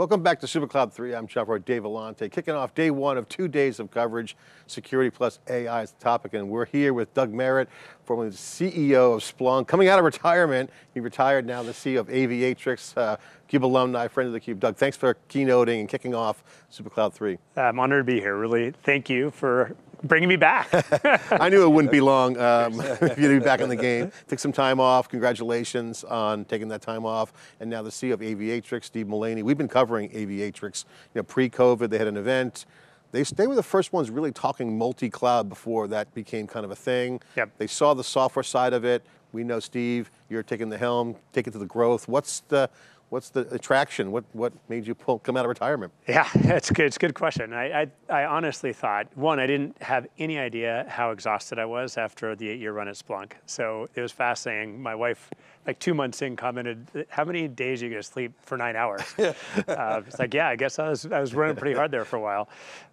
Welcome back to SuperCloud 3. I'm Roy, Dave Vellante, kicking off day one of two days of coverage. Security plus AI is the topic, and we're here with Doug Merritt, formerly the CEO of Splunk, coming out of retirement. He retired now, the CEO of Aviatrix, uh, CUBE alumni, friend of the Cube. Doug, thanks for keynoting and kicking off SuperCloud 3. I'm honored to be here, really. Thank you for bringing me back. I knew it wouldn't be long um, you'd be back in the game. Took some time off. Congratulations on taking that time off. And now the CEO of Aviatrix, Steve Mullaney. We've been covering Aviatrix. You know, pre-COVID, they had an event. They, they were the first ones really talking multi-cloud before that became kind of a thing. Yep. They saw the software side of it. We know, Steve, you're taking the helm, take it to the growth. What's the, what's the attraction? What, what made you pull, come out of retirement? Yeah, it's good. It's a good question. I, I, I, honestly thought, one, I didn't have any idea how exhausted I was after the eight year run at Splunk. So it was fascinating. My wife, like two months in, commented, how many days are you gonna sleep for nine hours? uh, it's like, yeah, I guess I was, I was running pretty hard there for a while.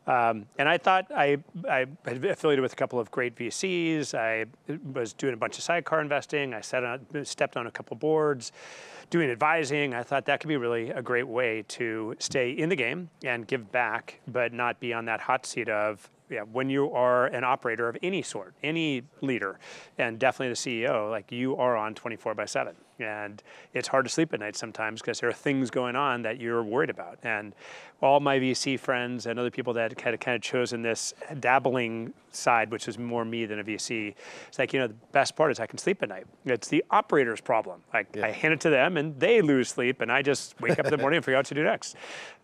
Um, and I thought I, I had affiliated with a couple of great VCs. I was doing a bunch of sidecar investing. I set on, stepped on a couple boards doing advising, I thought that could be really a great way to stay in the game and give back, but not be on that hot seat of yeah, when you are an operator of any sort, any leader, and definitely the CEO, like you are on 24 by 7. And it's hard to sleep at night sometimes because there are things going on that you're worried about. And all my VC friends and other people that had kind of chosen this dabbling side, which is more me than a VC, it's like, you know, the best part is I can sleep at night. It's the operator's problem. Like yeah. I hand it to them and they lose sleep and I just wake up in the morning and figure out what to do next.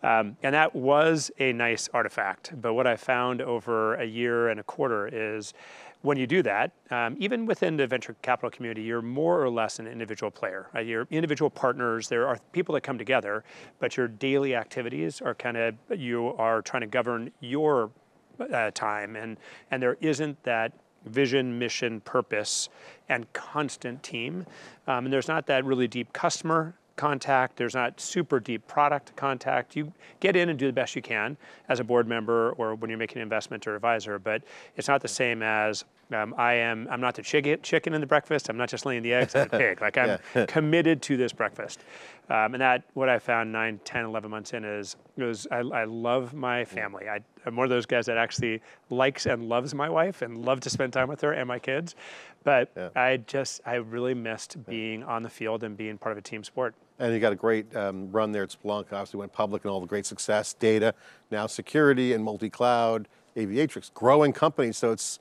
Um, and that was a nice artifact. But what I found over a year and a quarter is when you do that, um, even within the venture capital community, you're more or less an individual player. Right? You're individual partners. There are people that come together, but your daily activities are kind of, you are trying to govern your uh, time. And, and there isn't that vision, mission, purpose, and constant team. Um, and there's not that really deep customer contact. There's not super deep product contact. You get in and do the best you can as a board member or when you're making an investment or advisor, but it's not the same as um, I am, I'm not the chicken, chicken in the breakfast. I'm not just laying the eggs, I'm a pig. Like I'm yeah. committed to this breakfast. Um, and that, what I found 9, 10, 11 months in is, was I, I love my family. I, I'm one of those guys that actually likes and loves my wife and love to spend time with her and my kids. But yeah. I just, I really missed being on the field and being part of a team sport. And you got a great um, run there at Splunk, obviously went public and all the great success, data, now security and multi-cloud, aviatrix, growing company. So it's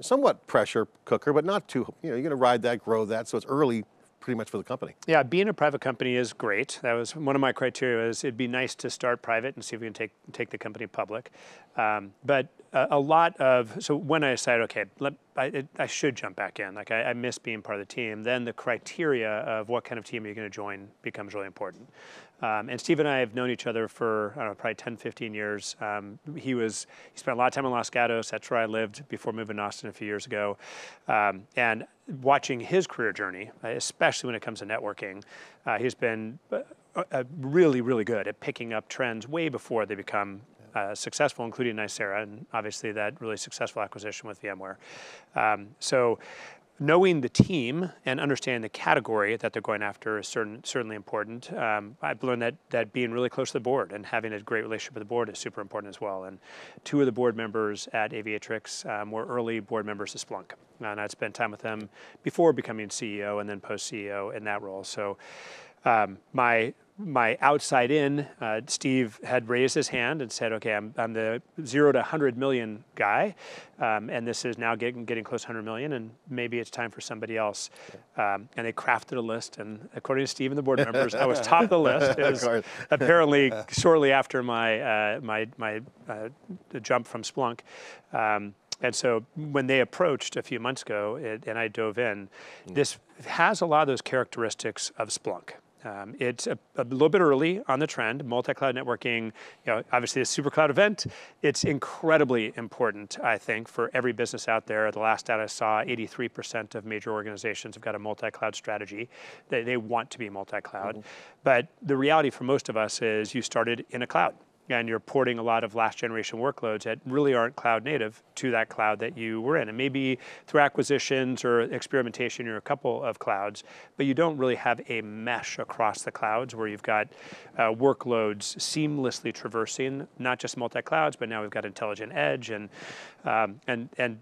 somewhat pressure cooker, but not too, you know, you're going to ride that, grow that. So it's early pretty much for the company. Yeah, being a private company is great. That was one of my criteria. Is it'd be nice to start private and see if we can take take the company public. Um, but a, a, lot of so when I decided, okay, let, I, I, should jump back in. Like I, I, miss being part of the team. Then the criteria of what kind of team you're to join becomes really important. Um, and Steve and I have known each other for know, probably 10, 15 years. Um, he was he spent a lot of time in Los Gatos. That's where I lived before moving to Austin a few years ago. Um, and watching his career journey, especially when it comes to networking, uh, he's been uh, uh, really, really good at picking up trends way before they become uh, successful, including Nicira, and obviously that really successful acquisition with VMware. Um, so knowing the team and understanding the category that they're going after is certain, certainly important. Um, I've learned that, that being really close to the board and having a great relationship with the board is super important as well. And two of the board members at Aviatrix um, were early board members of Splunk. And I'd spent time with them before becoming CEO and then post CEO in that role. So um, my my outside in, uh, Steve had raised his hand and said, okay, I'm, I'm the zero to 100 million guy, um, and this is now getting, getting close to 100 million, and maybe it's time for somebody else. Um, and they crafted a list, and according to Steve and the board members, I was top of the list. It was apparently shortly after my, uh, my, my uh, jump from Splunk. Um, and so when they approached a few months ago, it, and I dove in, mm. this has a lot of those characteristics of Splunk. Um, it's a, a, little bit early on the trend, multi-cloud networking, you know, obviously a super cloud event. It's incredibly important, I think, for every business out there. The last data I saw, 83% of major organizations have got a multi-cloud strategy. They, they want to be multi-cloud. Mm -hmm. But the reality for most of us is you started in a cloud and you're porting a lot of last generation workloads that really aren't cloud native to that cloud that you were in. And maybe through acquisitions or experimentation, you're a couple of clouds, but you don't really have a mesh across the clouds where you've got uh, workloads seamlessly traversing not just multi clouds, but now we've got intelligent edge and um, and and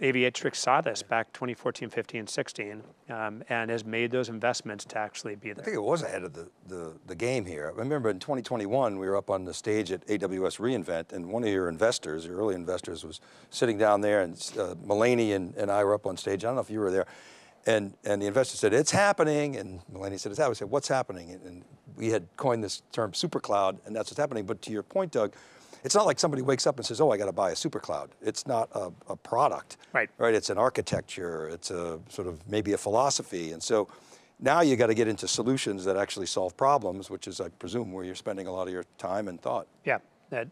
Aviatrix saw this back 2014, 15, 16, um, and has made those investments to actually be there. I think it was ahead of the, the, the, game here. I remember in 2021, we were up on the stage at AWS reInvent, and one of your investors, your early investors, was sitting down there, and uh, Mullaney and, and I were up on stage. I don't know if you were there. And, and the investor said, it's happening. And Mullaney said, it's happening. I said, what's happening? And, and we had coined this term super cloud, and that's what's happening. But to your point, Doug, it's not like somebody wakes up and says, oh, I got to buy a super cloud. It's not a, a, product, right? Right. It's an architecture. It's a sort of maybe a philosophy. And so now you got to get into solutions that actually solve problems, which is, I presume, where you're spending a lot of your time and thought. Yeah. That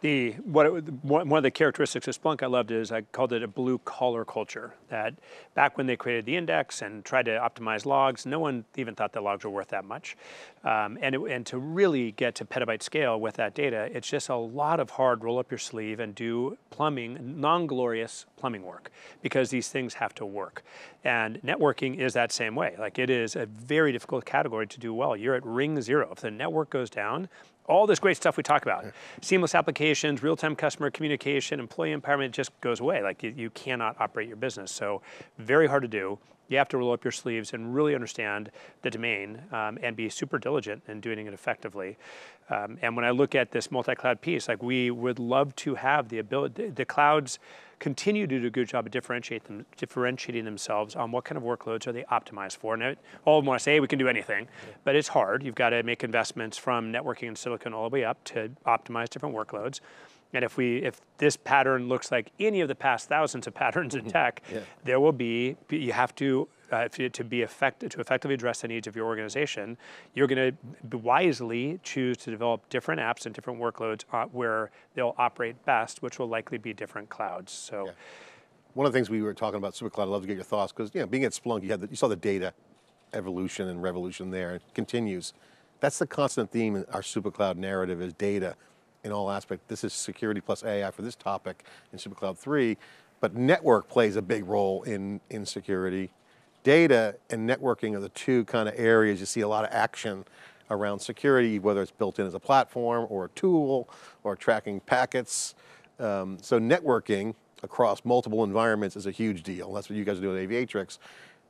the what it, one of the characteristics of Splunk I loved is I called it a blue collar culture. That back when they created the index and tried to optimize logs, no one even thought the logs were worth that much. Um, and it, and to really get to petabyte scale with that data, it's just a lot of hard roll up your sleeve and do plumbing, non-glorious plumbing work, because these things have to work. And networking is that same way. Like it is a very difficult category to do well. You're at ring zero. If the network goes down, all this great stuff we talk about. Seamless applications, real-time customer communication, employee empowerment just goes away. Like you, you, cannot operate your business. So very hard to do. You have to roll up your sleeves and really understand the domain um, and be super diligent in doing it effectively. Um, and when I look at this multi-cloud piece, like we would love to have the ability, the clouds continue to do a good job of differentiate them, differentiating themselves on what kind of workloads are they optimized for. And all of them want to say, hey, we can do anything, yeah. but it's hard. You've got to make investments from networking and silicon all the way up to optimize different workloads. And if we, if this pattern looks like any of the past thousands of patterns in mm-hmm. tech, yeah. there will be, you have to uh, to be effective, to effectively address the needs of your organization, you're going to wisely choose to develop different apps and different workloads uh, where they'll operate best, which will likely be different clouds. So, yeah. one of the things we were talking about SuperCloud, I'd love to get your thoughts because you know, being at Splunk, you had the, you saw the data evolution and revolution there. It continues. That's the constant theme in our SuperCloud narrative is data in all aspects. This is security plus AI for this topic in SuperCloud 3, but network plays a big role in, in security data and networking are the two kind of areas you see a lot of action around security, whether it's built in as a platform or a tool or tracking packets. Um, so networking across multiple environments is a huge deal. That's what you guys are doing at Aviatrix.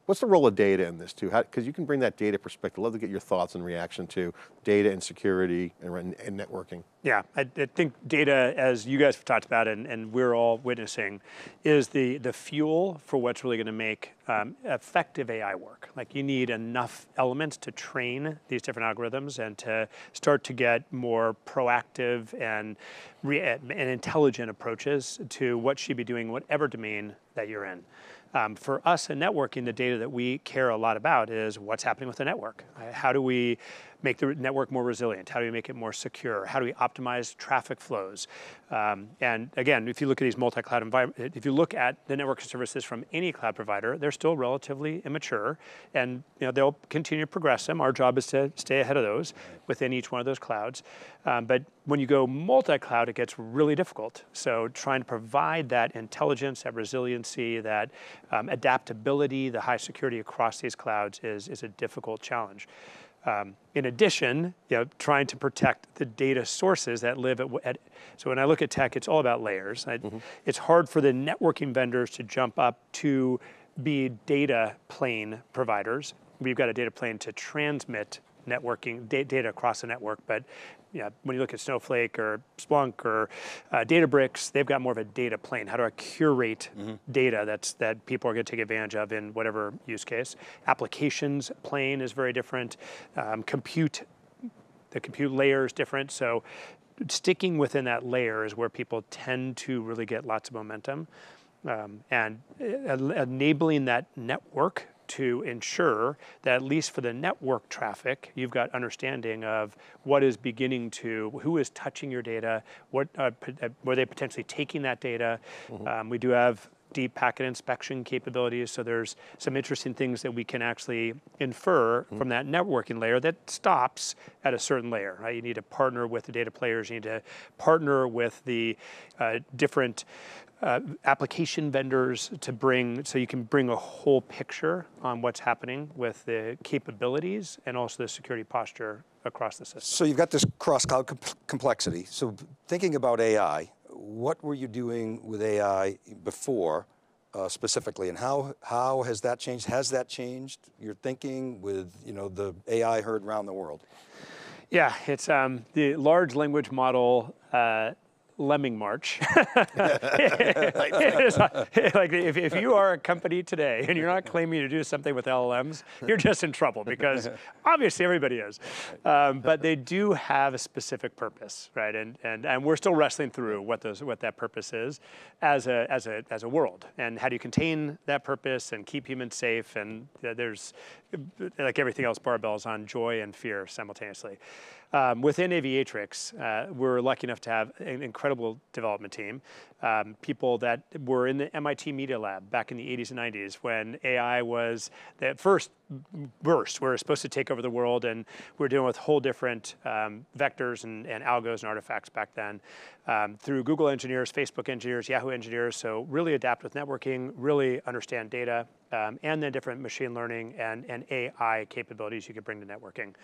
What's the role of data in this too? Because you can bring that data perspective. I'd love to get your thoughts and reaction to data and security and, and networking. Yeah, I, I, think data, as you guys have talked about and, and we're all witnessing, is the, the fuel for what's really going to make um, effective AI work. Like you need enough elements to train these different algorithms and to start to get more proactive and, and intelligent approaches to what should be doing whatever domain that you're in. Um, for us in networking, the data that we care a lot about is what's happening with the network. Uh, how do we make the network more resilient? How do we make it more secure? How do we optimize traffic flows? Um, and again, if you look at these multi-cloud environments, if you look at the network services from any cloud provider, they're still relatively immature, and you know they'll continue to progress them. Our job is to stay ahead of those within each one of those clouds. Um, but when you go multi-cloud, it gets really difficult. So trying to provide that intelligence, that resiliency, that um, adaptability, the high security across these clouds is, is a difficult challenge. Um, in addition, you know, trying to protect the data sources that live at, at so when I look at tech, it's all about layers. I, mm -hmm. It's hard for the networking vendors to jump up to be data plane providers. We've got a data plane to transmit networking data across the network, but yeah, when you look at Snowflake or Splunk or uh, Databricks, they've got more of a data plane. How do I curate mm -hmm. data that's that people are going to take advantage of in whatever use case? Applications plane is very different. Um, compute, the compute layer is different. So sticking within that layer is where people tend to really get lots of momentum. Um, and uh, enabling that network to ensure that at least for the network traffic, you've got understanding of what is beginning to, who is touching your data, what uh, uh, were they potentially taking that data. Mm -hmm. um, we do have deep packet inspection capabilities. So there's some interesting things that we can actually infer Mm-hmm. from that networking layer that stops at a certain layer. Right? You need to partner with the data players. You need to partner with the uh, different uh, application vendors to bring so you can bring a whole picture on what's happening with the capabilities and also the security posture across the system. So you've got this cross-cloud com- complexity. So thinking about AI, what were you doing with AI before uh, specifically, and how how has that changed? Has that changed your thinking with you know the AI heard around the world? Yeah, it's um, the large language model uh, lemming march. Like, like if, if you are a company today and you're not claiming to do something with LLMs, you're just in trouble because obviously everybody is. Um, but they do have a specific purpose, right? And, and, and we're still wrestling through what those what that purpose is as a as a as a world and how do you contain that purpose and keep humans safe and uh, there's like everything else barbells on joy and fear simultaneously. Um, within Aviatrix, uh, we're lucky enough to have an incredible development team, um, people that were in the MIT Media Lab back in the 80s and 90s when AI was the first burst. We were supposed to take over the world, and we are dealing with whole different um, vectors and, and algos and artifacts back then. Um, through Google engineers, Facebook engineers, Yahoo engineers, so really adapt with networking, really understand data, um, and then different machine learning and, and AI capabilities you could bring to networking.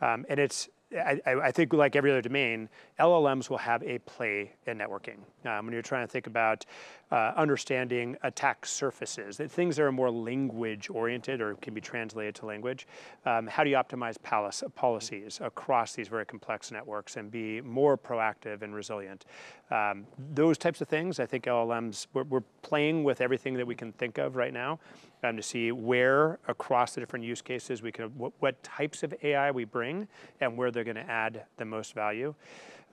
Um, and it's I, I, think like every other domain, LLMs will have a play in networking. Um, when you're trying to think about uh, understanding attack surfaces, that things that are more language oriented or can be translated to language, um, how do you optimize palace, policies across these very complex networks and be more proactive and resilient? Um, those types of things, I think LLMs, we're, we're, playing with everything that we can think of right now um, to see where across the different use cases we can, what, what types of AI we bring and where they're going to add the most value.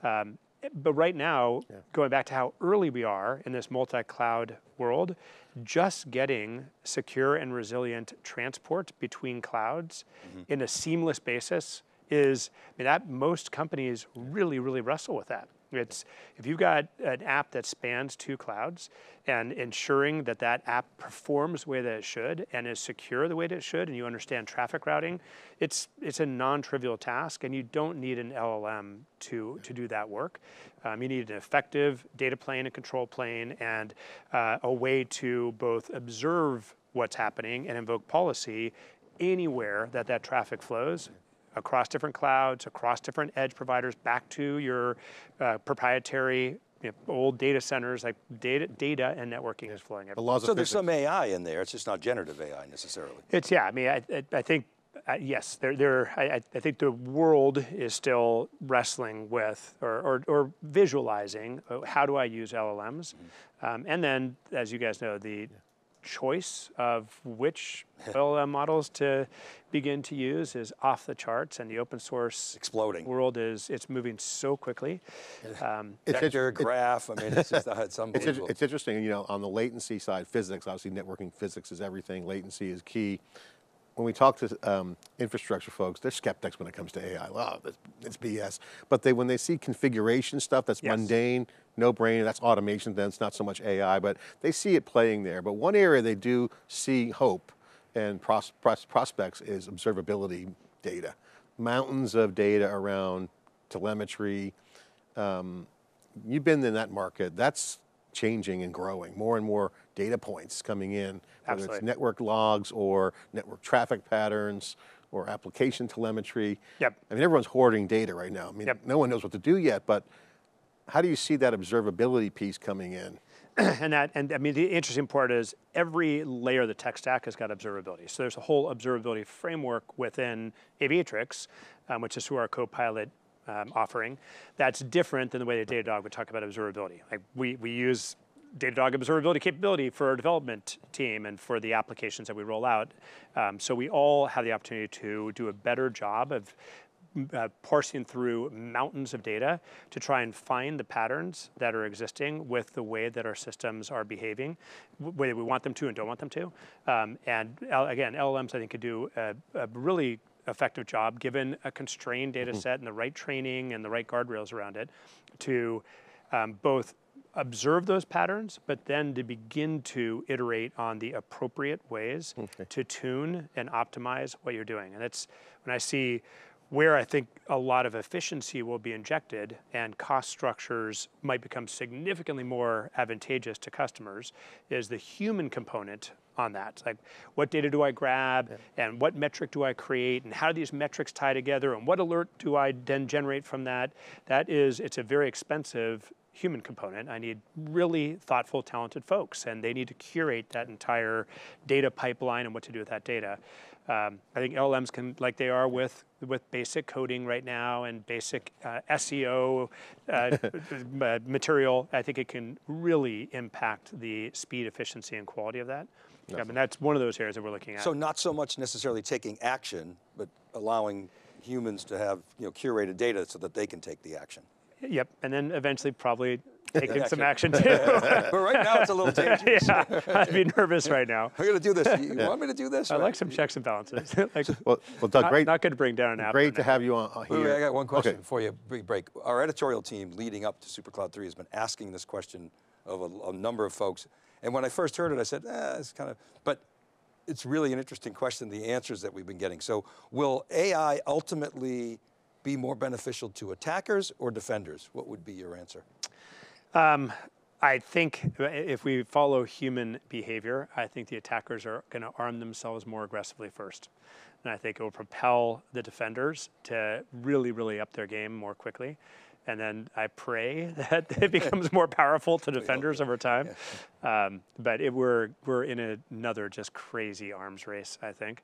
Um, but right now, yeah. going back to how early we are in this multi-cloud world, just getting secure and resilient transport between clouds mm-hmm. in a seamless basis is I mean, that most companies really, really wrestle with that. It's if you've got an app that spans two clouds and ensuring that that app performs the way that it should and is secure the way that it should, and you understand traffic routing, it's it's a non-trivial task, and you don't need an LLM to to do that work. Um, you need an effective data plane and control plane, and uh, a way to both observe what's happening and invoke policy anywhere that that traffic flows across different clouds, across different edge providers, back to your uh, proprietary you know, old data centers, like data, data and networking is flowing everywhere. The so there's some AI in there. It's just not generative AI necessarily. It's yeah. I mean, I, I, I think uh, yes, there, there. I, I, think the world is still wrestling with or, or, or visualizing uh, how do I use LLMs, mm-hmm. um, and then as you guys know, the yeah choice of which LLM models to begin to use is off the charts, and the open source exploding world is it's moving so quickly. Um, it's vector, graph. I mean, it's just it's unbelievable. It's, it's interesting, you know, on the latency side, physics. Obviously, networking physics is everything. Latency is key when we talk to um, infrastructure folks, they're skeptics when it comes to AI. Oh, it's BS. But they, when they see configuration stuff that's yes. mundane, no brainer, that's automation, then it's not so much AI, but they see it playing there. But one area they do see hope and pros pros prospects is observability data. Mountains of data around telemetry. Um, you've been in that market. That's changing and growing. More and more data points coming in, whether Absolutely. it's network logs or network traffic patterns or application telemetry. Yep. I mean, everyone's hoarding data right now. I mean, yep. no one knows what to do yet, but how do you see that observability piece coming in? and that, and I mean, the interesting part is every layer of the tech stack has got observability. So there's a whole observability framework within Aviatrix, um, which is through our Copilot um, offering that's different than the way that Datadog would talk about observability. Like we, we use Datadog observability capability for our development team and for the applications that we roll out. Um, so we all have the opportunity to do a better job of uh, parsing through mountains of data to try and find the patterns that are existing with the way that our systems are behaving, whether we want them to and don't want them to. Um, and again, LLMs I think could do a, a really effective job, given a constrained data mm-hmm. set and the right training and the right guardrails around it, to um, both observe those patterns, but then to begin to iterate on the appropriate ways to tune and optimize what you're doing. And that's when I see where I think a lot of efficiency will be injected and cost structures might become significantly more advantageous to customers is the human component on that. Like, what data do I grab yeah. and what metric do I create and how do these metrics tie together and what alert do I then generate from that? That is, it's a very expensive human component. I need really thoughtful, talented folks, and they need to curate that entire data pipeline and what to do with that data. Um, I think LLMs can, like they are with with basic coding right now and basic uh, SEO uh, uh, material. I think it can really impact the speed, efficiency, and quality of that. I mean, that's one of those areas that we're looking at. So not so much necessarily taking action, but allowing humans to have you know curated data so that they can take the action. Yep, and then eventually probably taking some action too. but right now it's a little dangerous. yeah, I'd be nervous right now. I'm going to do this. You want me to do this? I like some checks and balances. like, well, well, Doug, not, great. Not going to bring down an app. Great to have you on here. Wait, wait, I got one question okay. before you break. Our editorial team leading up to SuperCloud 3 has been asking this question of a, a number of folks. And when I first heard it, I said, eh, it's kind of, but it's really an interesting question, the answers that we've been getting. So will AI ultimately be more beneficial to attackers or defenders? What would be your answer? Um, I think if we follow human behavior, I think the attackers are going to arm themselves more aggressively first. And I think it will propel the defenders to really, really up their game more quickly. And then I pray that it becomes more powerful to defenders over time. Yeah. Um, but it, we're, we're in another just crazy arms race, I think.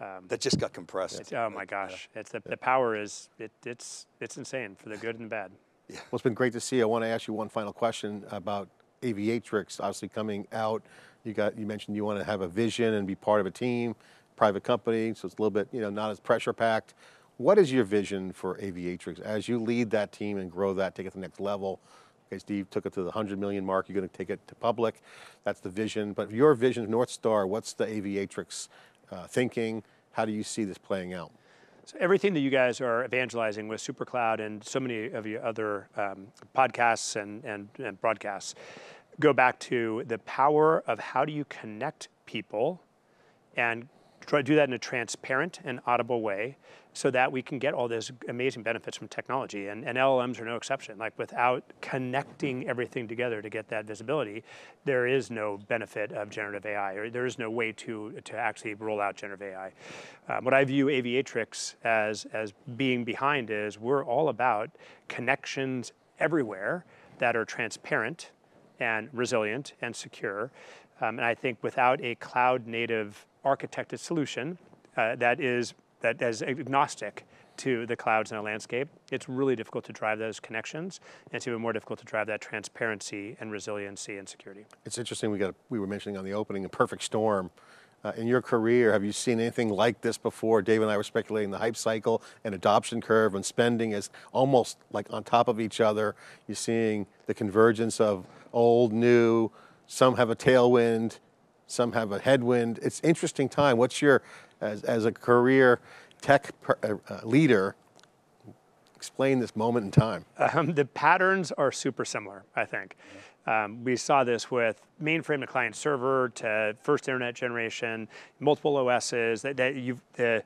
Um, that just got compressed. Oh my gosh, yeah. it's the, the power is it, it's it's insane for the good and the bad. Yeah. Well, it's been great to see. I want to ask you one final question about Aviatrix, obviously coming out. You got you mentioned you want to have a vision and be part of a team, private company, so it's a little bit you know not as pressure packed. What is your vision for Aviatrix as you lead that team and grow that, take it to the next level? Okay, Steve took it to the 100 million mark. You're going to take it to public. That's the vision. But your vision, North Star, what's the Aviatrix uh, thinking? How do you see this playing out? So everything that you guys are evangelizing with SuperCloud and so many of your other um, podcasts and, and, and broadcasts go back to the power of how do you connect people and try to do that in a transparent and audible way so that we can get all those amazing benefits from technology. And, and, LLMs are no exception. Like without connecting everything together to get that visibility, there is no benefit of generative AI, or there is no way to, to actually roll out generative AI. Um, what I view Aviatrix as, as being behind is we're all about connections everywhere that are transparent and resilient and secure. Um, and I think without a cloud native architected solution uh, that is that is agnostic to the clouds in our landscape, it's really difficult to drive those connections, and it's even more difficult to drive that transparency and resiliency and security. It's interesting, we, got a, we were mentioning on the opening, a perfect storm. Uh, in your career, have you seen anything like this before? Dave and I were speculating the hype cycle and adoption curve and spending is almost like on top of each other. You're seeing the convergence of old, new, some have a tailwind, some have a headwind. It's interesting time. What's your, as, as a career tech per, uh, uh, leader, explain this moment in time? Um, the patterns are super similar, I think. Um, we saw this with mainframe to client server to first internet generation, multiple OSs. That, that you've, the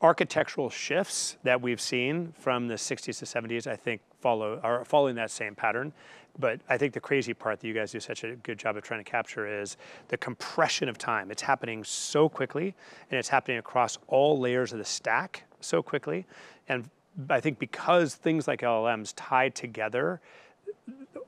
architectural shifts that we've seen from the 60s to 70s, I think, follow are following that same pattern. But I think the crazy part that you guys do such a good job of trying to capture is the compression of time. It's happening so quickly, and it's happening across all layers of the stack so quickly. And I think because things like LLMs tie together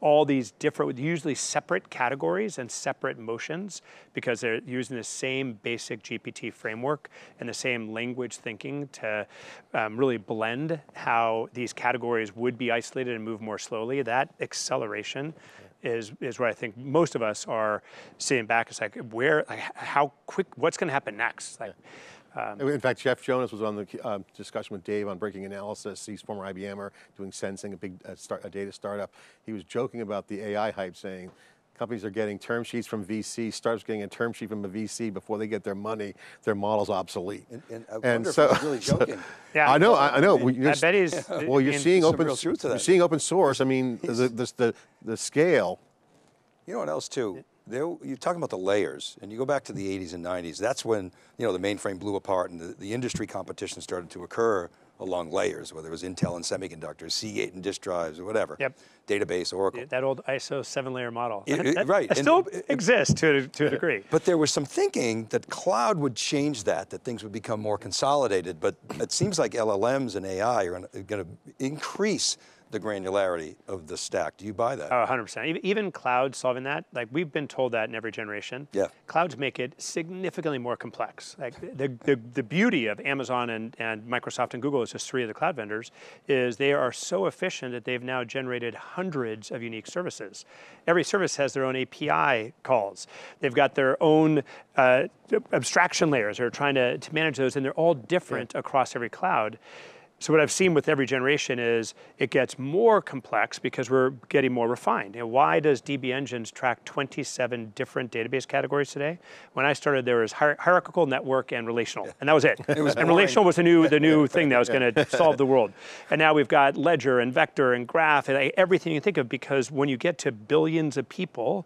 all these different, usually separate categories and separate motions because they're using the same basic GPT framework and the same language thinking to um, really blend how these categories would be isolated and move more slowly. That acceleration is is where I think most of us are sitting back. It's like where, like, how quick, what's going to happen next? Like, um, In fact, Jeff Jonas was on the uh, discussion with Dave on breaking analysis. He's former IBMer doing sensing, a big uh, start, a data startup. He was joking about the AI hype, saying companies are getting term sheets from VC, startups getting a term sheet from a VC before they get their money, their model's obsolete. And, and I and so, really joking. So, yeah, I know, I, I know. I bet he's. Well, you're seeing open. You're seeing open source. I mean, the, the, the the scale You know what else too? There, you're talking about the layers, and you go back to the 80s and 90s. That's when you know the mainframe blew apart, and the, the industry competition started to occur along layers, whether it was Intel and semiconductors, Seagate and disk drives, or whatever. Yep. Database, Oracle. That old ISO seven-layer model. It- it- That- right, still exists to, a- to a uh, degree. But there was some thinking that cloud would change that, that things would become more consolidated. But it seems like LLMs and AI are going to increase the granularity of the stack. Do you buy that? Oh, 100%. Even- cloud solving that, like we've been told that in every generation. Yeah. Clouds make it significantly more complex. Like the, the, the beauty of Amazon and, and Microsoft and Google, as just three of the cloud vendors, is they are so efficient that they've now generated hundreds of unique services. Every service has their own API calls. They've got their own uh, abstraction layers. They're trying to, to manage those, and they're all different across every cloud. So what I've seen with every generation is it gets more complex because we're getting more refined. You know, why does DB Engines track 27 different database categories today? When I started, there was hier- hierarchical, network, and relational, and that was it. was and boring. relational was the new the new thing that was going to solve the world. And now we've got ledger and vector and graph and everything you think of because when you get to billions of people,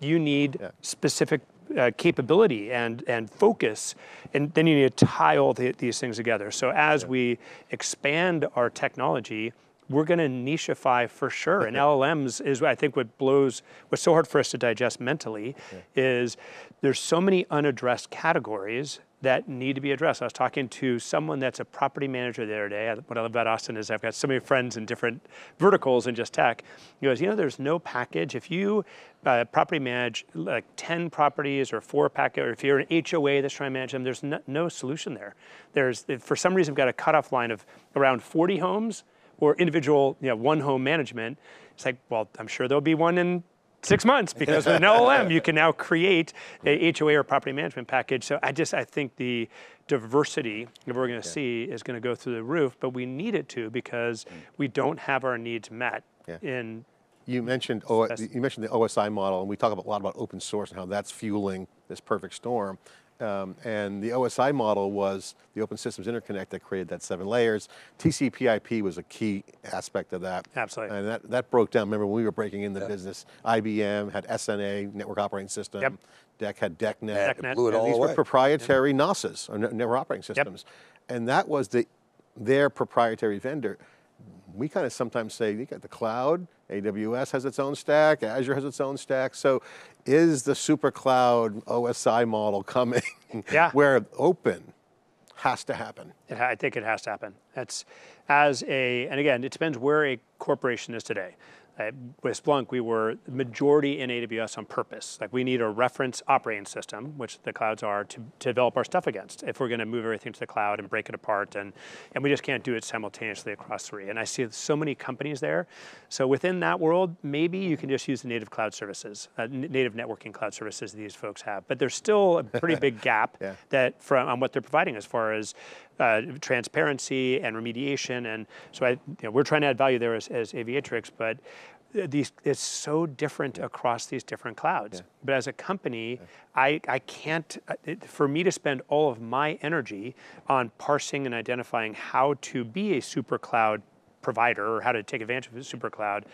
you need specific uh, capability and, and focus, and then you need to tie all the, these things together. So as we expand our technology, we're going to nicheify for sure. And LLMs is, I think, what blows, what's so hard for us to digest mentally is there's so many unaddressed categories that need to be addressed. I was talking to someone that's a property manager the other day. What I love about Austin is I've got so many friends in different verticals and just tech. He goes, you know, there's no package. If you uh, property manage like 10 properties or four packet, or if you're an HOA that's trying to manage them, there's no, no solution there. There's, for some reason, we've got a cutoff line of around 40 homes or individual, you know, one home management. It's like, well, I'm sure there'll be one in six months because with an LLM you can now create a HOA or property management package. So I just I think the diversity that we're going to see is going to go through the roof, but we need it to because mm. we don't have our needs met Yeah. in You mentioned you mentioned the OSI model, and we talk a lot about open source and how that's fueling this perfect storm. Um, and the OSI model was the Open Systems Interconnect that created that seven layers. TCP/IP was a key aspect of that. Absolutely. And that, that broke down. Remember when we were breaking in the business, IBM had SNA, Network Operating System. Yep. DEC had DECnet. DECnet. It blew it And all these away. were proprietary NOSes, or network operating systems. And that was the, their proprietary vendor. We kind of sometimes say, you got the cloud, AWS has its own stack, Azure has its own stack. So is the super cloud OSI model coming? Yeah. Where open has to happen. It, I think it has to happen. That's as a, and again, it depends where a corporation is today. Uh, with Splunk, we were majority in AWS on purpose. Like we need a reference operating system, which the clouds are, to, to develop our stuff against. If we're going to move everything to the cloud and break it apart, and and we just can't do it simultaneously across three. And I see so many companies there. So within that world, maybe you can just use the native cloud services, uh, n- native networking cloud services these folks have. But there's still a pretty big gap Yeah. that from on what they're providing as far as uh, transparency and remediation. And so I, you know, we're trying to add value there as, as Aviatrix, but these it's so different across these different clouds. But as a company, I, I can't, uh, it, for me to spend all of my energy on parsing and identifying how to be a super cloud provider or how to take advantage of a super cloud,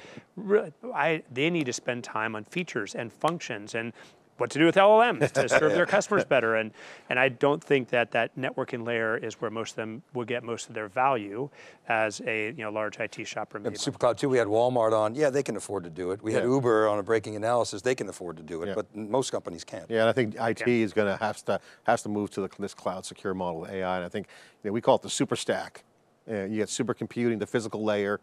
I, they need to spend time on features and functions and what to do with LLMs to serve their customers better. And, and I don't think that that networking layer is where most of them will get most of their value as a you know, large IT shop or And maybe. SuperCloud too, we had Walmart on. Yeah, they can afford to do it. We had Uber on a breaking analysis. They can afford to do it, Yeah. but most companies can't. Yeah, and I think IT is going to have to has to move to the, this cloud secure model of AI. And I think you know, we call it the super stack. Uh, you got supercomputing, the physical layer.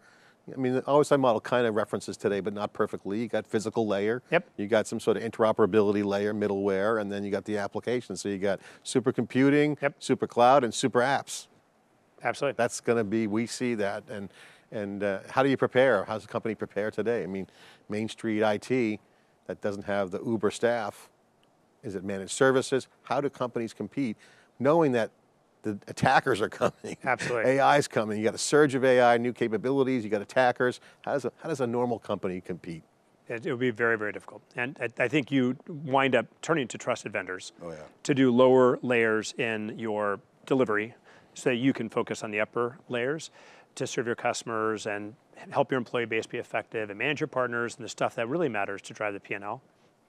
I mean, the OSI model kind of references today, but not perfectly. You got physical layer. Yep. You got some sort of interoperability layer, middleware, and then you got the application. So you got supercomputing, Yep. super cloud, and super apps. Absolutely. That's going to be. We see that, and and uh, how do you prepare? How's the company prepare today? I mean, Main Street IT that doesn't have the Uber staff. Is it managed services? How do companies compete, knowing that the attackers are coming? Absolutely. AI is coming. You got a surge of AI, new capabilities. You got attackers. How does a, how does a normal company compete? It, it would be very, very difficult. And I, I think you wind up turning to trusted vendors Oh, yeah. to do lower layers in your delivery so that you can focus on the upper layers to serve your customers and help your employee base be effective and manage your partners and the stuff that really matters to drive the P&L.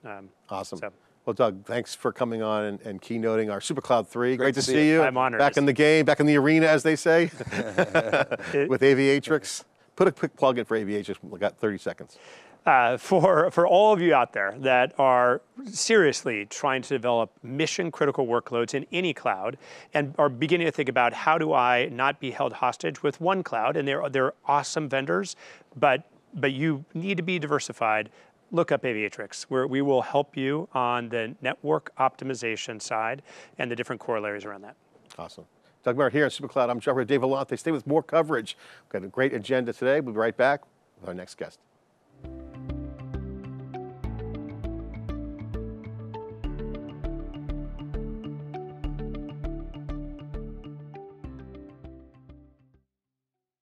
Um, Awesome. So- Well, Doug, thanks for coming on and, and keynoting our SuperCloud 3. Great, to to see see you. you. I'm honored. Back in the game, back in the arena, as they say, with Aviatrix. Put a quick plug in for Aviatrix. we've got 30 seconds. uh, for for all of you out there that are seriously trying to develop mission critical workloads in any cloud and are beginning to think about how do I not be held hostage with one cloud and they're they're awesome vendors but but you need to be diversified look up aviatrix where we will help you on the network optimization side and the different corollaries around that Awesome. Doug Merritt here on SuperCloud. I'm Jeffrey Dave Vellante. Stay with more coverage. We've got a great agenda today. We'll be right back with our next guest.